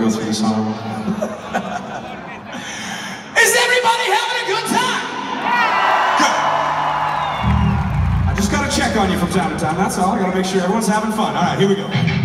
go through the song. Is everybody having a good time? Good. I just gotta check on you from time to time, that's all. I gotta make sure everyone's having fun. All right, here we go.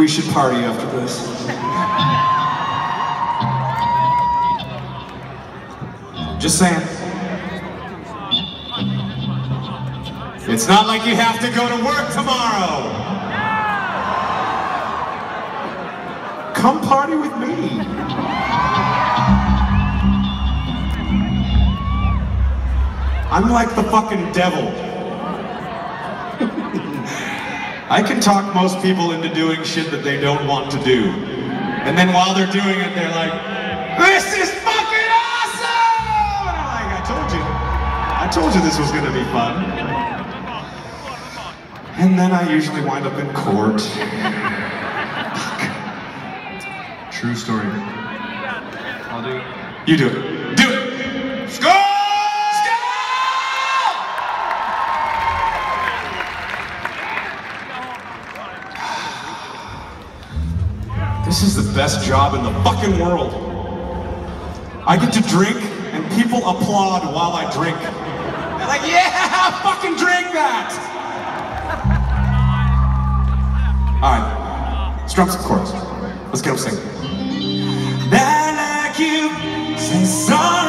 we should party after this. Just saying. It's not like you have to go to work tomorrow. Come party with me. I'm like the fucking devil. I can talk most people into doing shit that they don't want to do. And then while they're doing it, they're like, this is fucking awesome! And I'm like, I told you. I told you this was gonna be fun. And then I usually wind up in court. True story. I'll do it. You do it. Best job in the fucking world. I get to drink and people applaud while I drink. They're like, yeah, fucking drink that! Alright, strum some chords. Let's get them singing. I like you, say sorry.